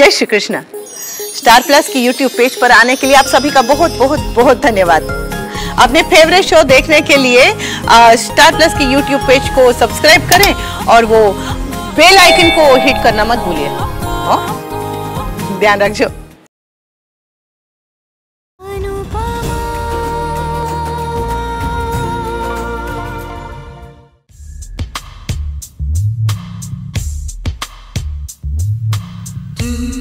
जय Shri Krishna. Star Plus की YouTube page पर आने के लिए आप सभी का बहुत बहुत बहुत धन्यवाद। अपने फेवरेट शो देखने के लिए आ, स्टार प्लस की यूट्यूब पेज को सब्सक्राइब करें और वो बेल आइकन को हिट करना मत भूलिए। हाँ? ध्यान रखो तो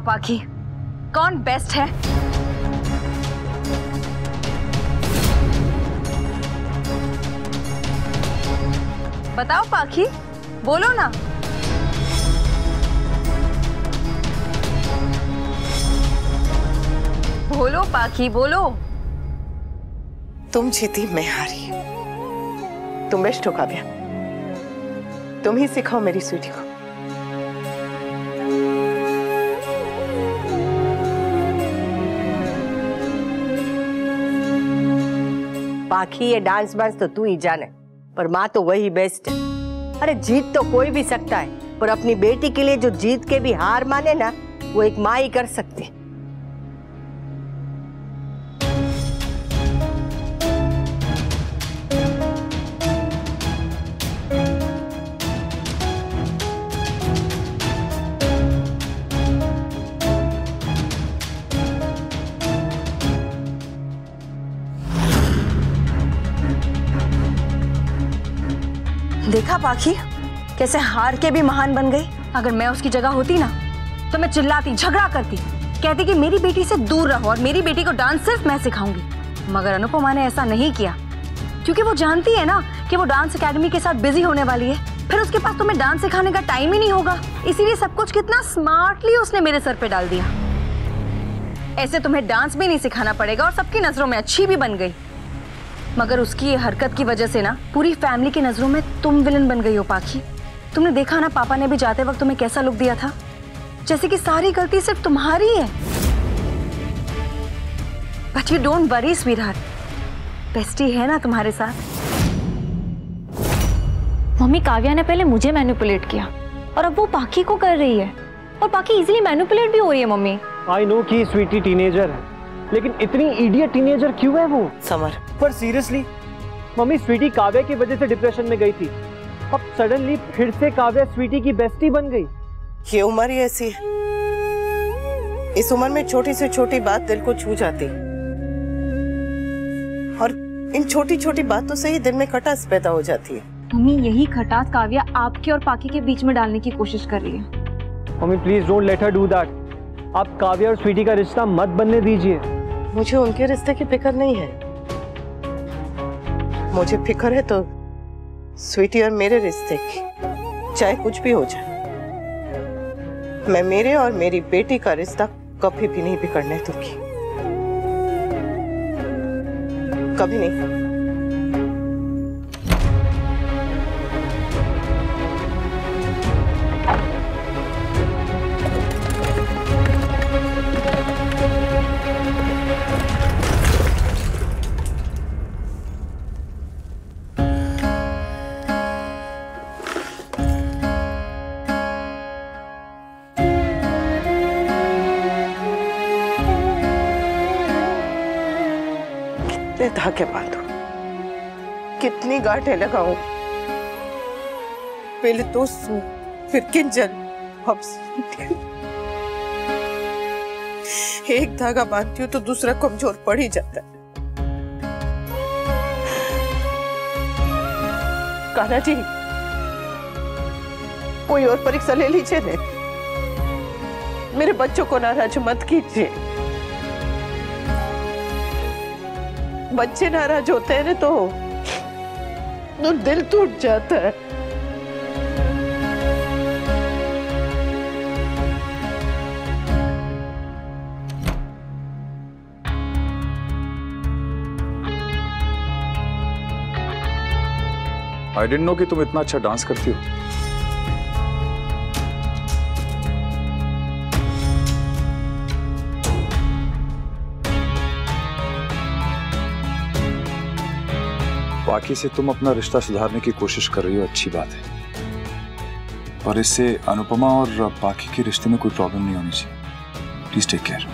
बताओ पाखी। कौन बेस्ट है? बताओ पाखी, बोलो ना। बोलो पाखी, बोलो। तुम जीती, मैं हारी। तुम बेस्ट हो, काव्या। तुम ही सिखाओ मेरी स्वीटी को। बाकी ये डांस वांस तो तू ही जाने, पर माँ तो वही बेस्ट है। अरे जीत तो कोई भी सकता है, पर अपनी बेटी के लिए जो जीत के भी हार माने ना, वो एक माँ ही कर सकती है। देखा पाखी? कैसे हार के भी महान बन गई? अगर मैं उसकी जगह होती ना तो मैं चिल्लाती, झगड़ा करती। कहती कि मेरी बेटी से दूर रहो और मेरी बेटी को डांस सिर्फ़ मैं सिखाऊँगी। मगर अनुपमा ने ऐसा नहीं किया। क्योंकि वो जानती है ना कि वो डांस एकेडमी के साथ बिज़ी होने वाली है। फिर उसके पास तुम्हें डांस सिखाने का टाइम ही नहीं होगा। इसीलिए सब कुछ कितना स्मार्टली उसने मेरे सर पे डाल दिया। ऐसे तुम्हें डांस भी नहीं सिखाना पड़ेगा और सबकी नज़रों में अच्छी भी बन गई। मगर उसकी ये हरकत की वजह से ना पूरी फैमिली की नज़रों में तुम विलन बन गई हो पाखी। तुमने देखा ना पापा ने भी जाते वक्त तुम्हें कैसा लुक दिया था? जैसे कि सारी गलती सिर्फ़ तुम्हारी है। But you don't worry sweetheart bestie है ना तुम्हारे साथ? मम्मी काव्या ने पहले मुझे मैनिपुलेट किया और अब वो पाखी को कर रही है। और पाखी इजीली मैनिपुलेट भी हो रही है मम्मी। आई नो कि स्वीटी टीनेजर है। लेकिन इतनी इडियट टीनेजर क्यों है वो? समर। पर सीरियसली मम्मी स्वीटी काव्या की वजह से डिप्रेशन में गई थी। अब सडनली फिर से काव्या स्वीटी की बेस्टी बन गई। ये उम्र ही ऐसी है। इस उम्र में छोटी से छोटी बात दिल को छू जाती और इन छोटी छोटी बातों से ही दिल में खटास पैदा हो जाती है। मम्मी यही खटास काव्या आपके और पाकी के बीच में डालने की कोशिश कर रही है। Mummy please don't let her do that आप काव्या और स्वीटी का रिश्ता मत बनने दीजिए। मुझे उनके रिश्ते की फ़िक्र नहीं है। मुझे फ़िक्र है तो स्वीटी और मेरे रिश्ते की, चाहे कुछ भी हो जाए। मैं मेरे और मेरी बेटी का रिश्ता कभी भी नहीं बिगड़ने दूँगी। कभी नहीं। कितने धागे बांधू कितनी गांठें लगाऊँ। पहले तो सू फिर किंजल, अब एक धागा बांधती हूँ तो दूसरा कमज़ोर पड़ ही जाता है। कान्हा जी कोई और परीक्षा ले लीजिए ने। मेरे बच्चों को नाराज़ मत कीजिए। बच्चे नाराज़ होते हैं ना तो तो दिल टूट जाता है। आई डेंट नो कि तुम इतना अच्छा डांस करती हो। बाकी से तुम अपना रिश्ता सुधारने की कोशिश कर रही हो, अच्छी बात है। और इससे अनुपमा और बाकी के रिश्ते में कोई प्रॉब्लम नहीं होनी चाहिए। प्लीज़ टेक केयर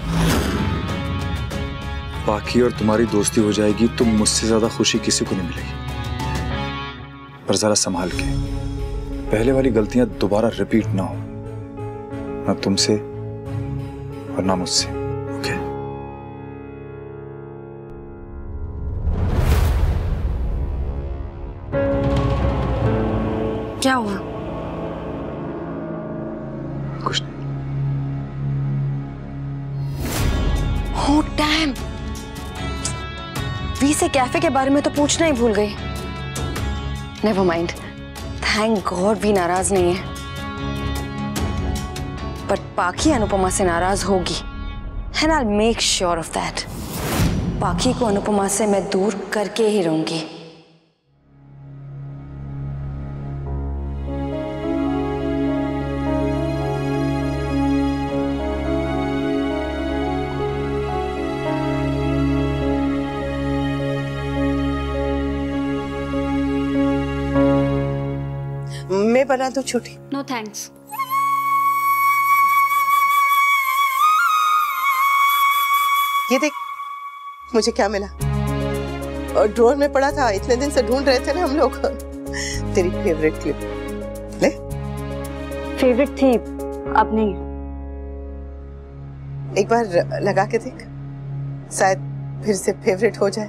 बाकी और तुम्हारी दोस्ती हो जाएगी तो मुझसे ज़्यादा खुशी किसी को नहीं मिलेगी। पर जरा संभाल के, पहले वाली गलतियाँ दोबारा रिपीट ना हो। ना तुमसे और ना मुझसे। डैम वी से कैफ़े के बारे में तो पूछना ही भूल गई। नेवर माइंड थैंक गॉड भी नाराज़ नहीं है। बट पाखी अनुपमा से नाराज़ होगी। And I make sure of that Pakhi को अनुपमा से मैं दूर करके ही रहूँगी। मैं बना दूँ छोटी। नो थैंक्स ये देख मुझे क्या मिला? और ड्रॉर में पड़ा था इतने दिन से ढूंढ रहे थे ना हम लोग। तेरी फेवरेट क्लिप ले। फेवरेट थी अब नहीं एक बार लगा के देख शायद फिर से फेवरेट हो जाए।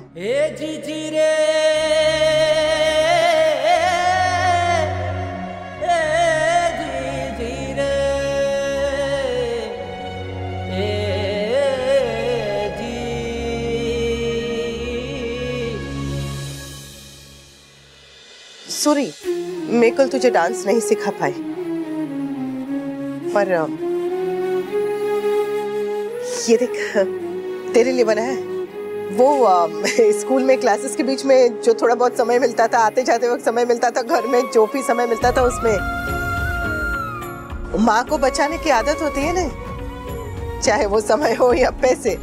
सूरी मैं कल तुझे डांस नहीं सिखा पाई। पर ये देख तेरे लिए बना है। वो अ, स्कूल में क्लासेस के बीच में जो थोड़ा बहुत समय मिलता था आते जाते वक्त समय मिलता था घर में जो भी समय मिलता था उसमें माँ को बचाने की आदत होती है ना? चाहे वो समय हो या पैसे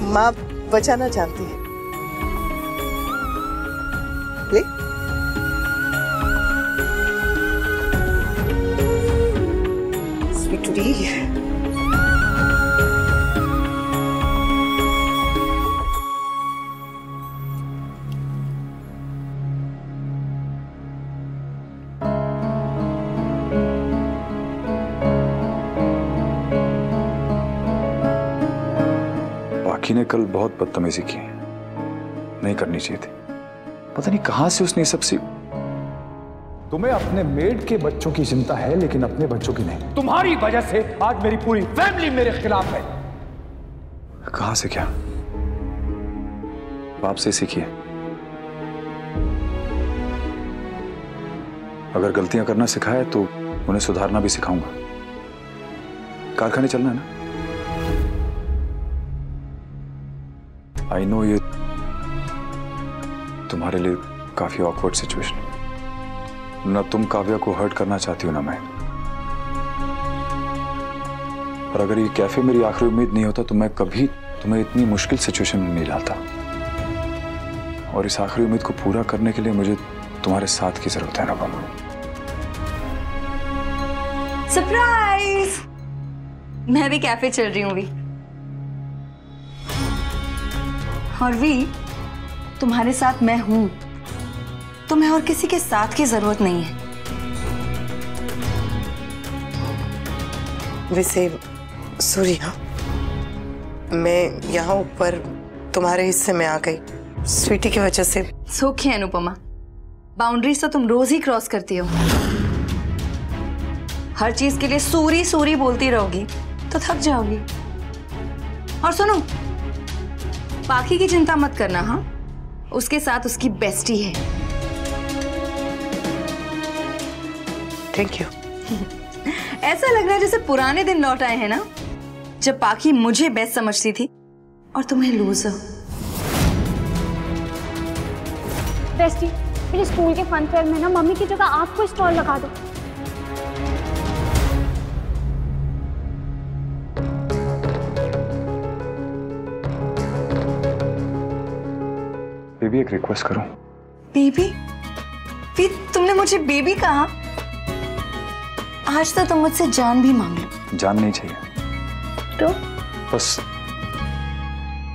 माँ बचाना जानती है। स्वीटुरी बाकी ने कल बहुत बदतमीजी की। नहीं करनी चाहिए थी। पता नहीं कहाँ से उसने ये सब सी तुम्हें अपने मेड के बच्चों की चिंता है लेकिन अपने बच्चों की नहीं। तुम्हारी वजह से आज मेरी पूरी फैमिली मेरे खिलाफ है। कहाँ से क्या? बाप से सीखिए अगर गलतियाँ करना सिखाए तो उन्हें सुधारना भी सिखाऊँगा। कारखाने चलना है ना? आई नो ये तुम्हारे लिए काफ़ी ऑकवर्ड सिचुएशन है। न तुम काव्या को हर्ट करना चाहती हो ना मैं। और अगर ये कैफ़े मेरी आखिरी उम्मीद नहीं होता तो मैं कभी तुम्हें इतनी मुश्किल सिचुएशन में नहीं डालता। और इस आखिरी उम्मीद को पूरा करने के लिए मुझे तुम्हारे साथ की ज़रूरत है ना बम सरप्राइज़ मैं भी कैफ़े चल रही हूँ, वी। और वी, तुम्हारे साथ मैं हूँ। तुम्हें और किसी के साथ की ज़रूरत नहीं है। वैसे सूर्या मैं यहाँ ऊपर तुम्हारे हिस्से में आ गई। स्वीटी की वजह से। सोखी अनुपमा। बाउंड्रीज तो तुम रोज ही क्रॉस करती हो। हर चीज़ के लिए सूरी सूरी बोलती रहोगी तो थक जाओगी। और सुनो बाकी की चिंता मत करना हाँ? उसके साथ उसकी बेस्टी है। थैंक यू ऐसा लग रहा है जैसे पुराने दिन लौट आए हैं ना जब पाखी मुझे बेस्ट समझती थी और तुम्हें लूजर बेस्टी मेरे स्कूल के फन फेयर में ना मम्मी की जगह आपको स्टॉल लगा दो। बेबी एक रिक्वेस्ट करूँ? बेबी? भी तुमने मुझे बेबी कहा? आज तो तुम मुझसे जान भी मांग लो जान नहीं चाहिए। तो? बस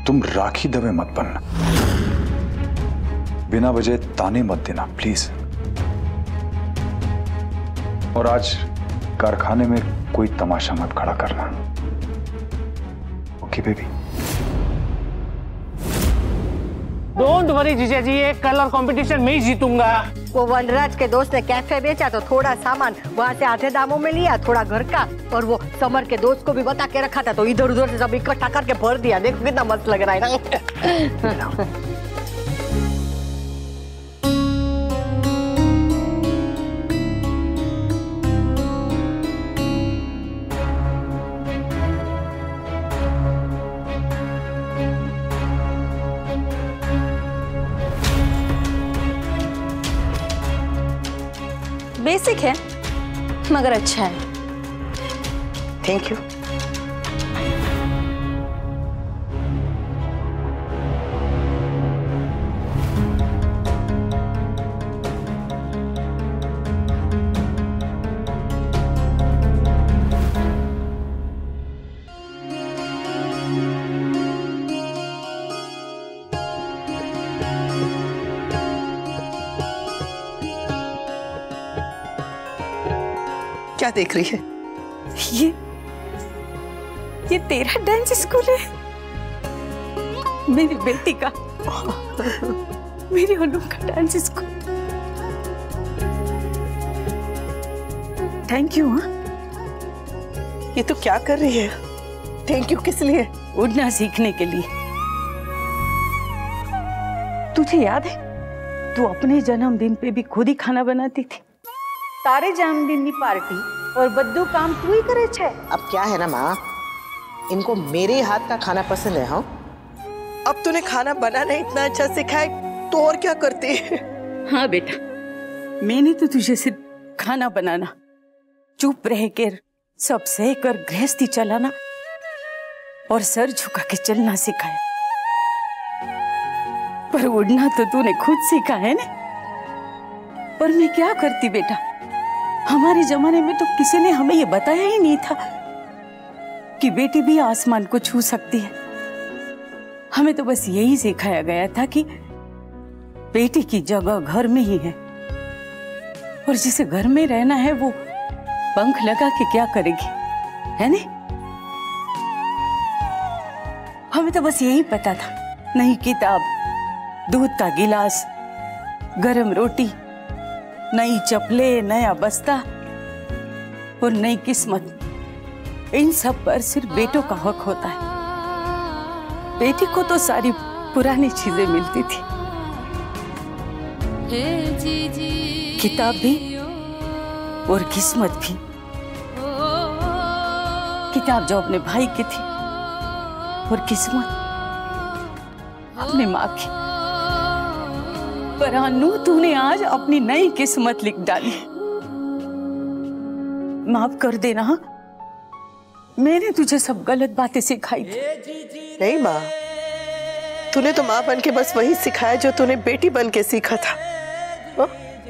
तुम राखी दबे मत बनना। बिना वजह ताने मत देना प्लीज़ और आज कारखाने में कोई तमाशा मत खड़ा करना। ओके बेबी डोंट वरी जीजा जी ये कलर कंपटीशन में ही जीतूँगा। वो वनराज के दोस्त ने कैफ़े बेचा तो थोड़ा सामान वहाँ से आधे दामों में लिया थोड़ा घर का और वो समर के दोस्त को भी बता के रखा था तो इधर उधर से सब इकट्ठा करके भर दिया। देखो कितना मस्त लग रहा है ना। बेसिक है मगर अच्छा है। थैंक यू क्या देख रही है? ये ये तेरा डांस स्कूल है। मेरी बेटी का मेरी अनु का डांस स्कूल। थैंक यू हाँ। ये तो क्या कर रही है? थैंक यू किस लिए? उड़ना सीखने के लिए। तुझे याद है? तू अपने जन्मदिन पे भी खुद ही खाना बनाती थी? तारे जन्मदिन की पार्टी और बद्दू काम तू ही करे छे अब क्या है ना माँ? इनको मेरे हाथ का खाना पसंद है हाँ? अब तूने खाना बनाना इतना अच्छा सिखाया तो और क्या करती है? हाँ बेटा मैंने तो तुझे सिर्फ़ खाना बनाना चुप रह कर सब सह कर गृहस्थी चलाना और सर झुका के चलना सिखाया। पर उड़ना तो तूने खुद सीखा है ना? पर मैं क्या करती बेटा? हमारे जमाने में तो किसी ने हमें ये बताया ही नहीं था कि बेटी भी आसमान को छू सकती है। हमें तो बस यही सिखाया गया था कि बेटी की जगह घर में ही है। और जिसे घर में रहना है, वो पंख लगा के क्या करेगी? है ने हमें तो बस यही पता था। नहीं किताब, दूध का गिलास, गरम रोटी नई चपले नया बस्ता और नई किस्मत। इन सब पर सिर्फ़ बेटों का हक होता है। बेटी को तो सारी पुरानी चीज़ें मिलती थी। किताब भी और किस्मत भी। किताब जो अपने भाई की थी और किस्मत अपनी माँ की। पर अनु तूने आज अपनी नई किस्मत लिख डाली। माफ़ कर देना। हाँ? मैंने तुझे सब गलत बातें सिखाई थी। नहीं माँ तूने तो माँ बन के बस वही सिखाया जो तूने बेटी बन के सीखा था।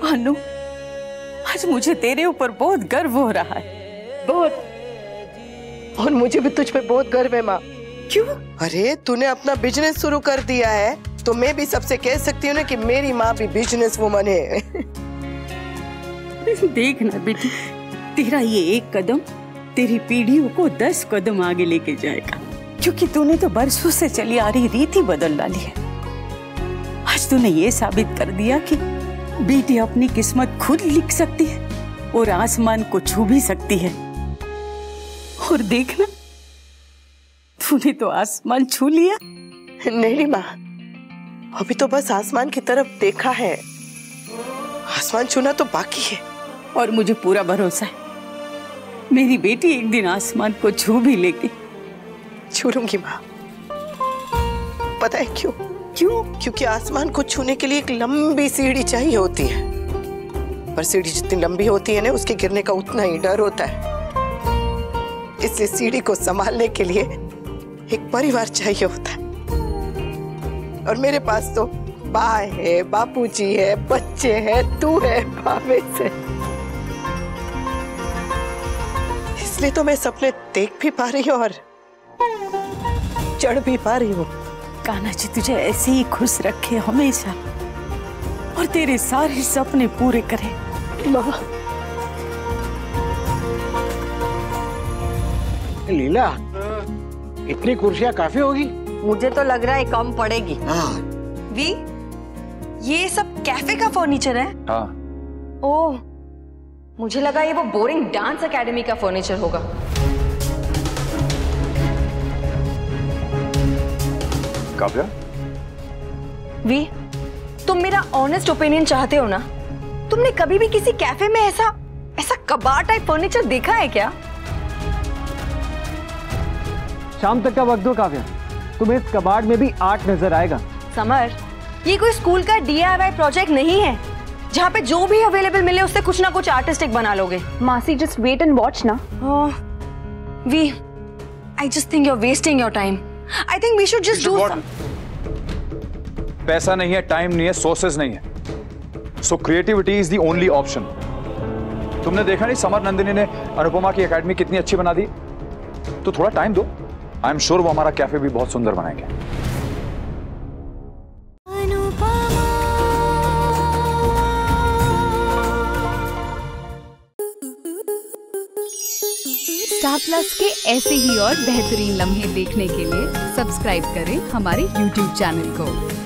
अनु आज मुझे तेरे ऊपर बहुत गर्व हो रहा है। बहुत। और मुझे भी तुझ पे बहुत गर्व है माँ। क्यों? अरे तूने अपना बिज़नेस शुरू कर दिया है। तो मैं भी सबसे कह सकती हूँ ना कि मेरी माँ भी बिज़नेस वुमन है। देख ना बेटी तेरा ये एक कदम तेरी पीढ़ियों को दस कदम आगे लेके जाएगा। क्योंकि तूने तो बरसों से चली आ रही रीति बदल डाली है। आज तूने ये साबित कर दिया कि बेटी अपनी किस्मत खुद लिख सकती है और आसमान को छू भी सकती है। और देखना तूने तो आसमान छू लिया। नहीं माँ अभी तो बस आसमान की तरफ़ देखा है। आसमान छूना तो बाकी है। और मुझे पूरा भरोसा है। मेरी बेटी एक दिन आसमान को छू भी लेगी। छू लूँगी माँ। पता है क्यों? क्यों? क्योंकि आसमान को छूने के लिए एक लंबी सीढ़ी चाहिए होती है। पर सीढ़ी जितनी लंबी होती है ना उसके गिरने का उतना ही डर होता है। इसलिए सीढ़ी को संभालने के लिए एक परिवार चाहिए होता है। और मेरे पास तो बा है बापू जी है बच्चे है तू है भावेश है इसलिए तो मैं सपने देख भी पा रही हूँ और चढ़ भी पा रही हूँ। कान्हा जी तुझे ऐसे ही खुश रखे हमेशा। और तेरे सारे सपने पूरे करे। माँ। लीला इतनी कुर्सियाँ काफ़ी होगी। मुझे तो लग रहा है कम पड़ेगी। हाँ। वी ये सब कैफ़े का फर्नीचर है? हाँ। ओह मुझे लगा ये वो बोरिंग डांस एकेडमी का फर्नीचर होगा। काव्या? वी तुम मेरा ऑनेस्ट ओपिनियन चाहते हो ना? तुमने कभी भी किसी कैफ़े में ऐसा ऐसा कबाड़ टाइप फर्नीचर देखा है क्या? शाम तक का वक्त दो काव्या। तुम्हें इस कबाड़ में भी आर्ट नज़र आएगा। समर ये कोई स्कूल का डीआईवाई प्रोजेक्ट नहीं है। जहाँ पे जो भी अवेलेबल मिले उससे कुछ ना कुछ आर्टिस्टिक बना लोगे। मासी जस्ट वेट एंड वॉच ना। We I just think you are wasting your time I think we should just do पैसा नहीं है टाइम नहीं है सोर्सेज नहीं है। So creativity is the only option तुमने देखा नहीं समर नंदिनी ने अनुपमा की एकेडमी कितनी अच्छी बना दी? तो थोड़ा टाइम दो। आई एम श्योर वो हमारा कैफ़े भी बहुत सुंदर बनाएँगे। स्टार प्लस के ऐसे ही और बेहतरीन लम्हे देखने के लिए सब्सक्राइब करें हमारे यूट्यूब चैनल को।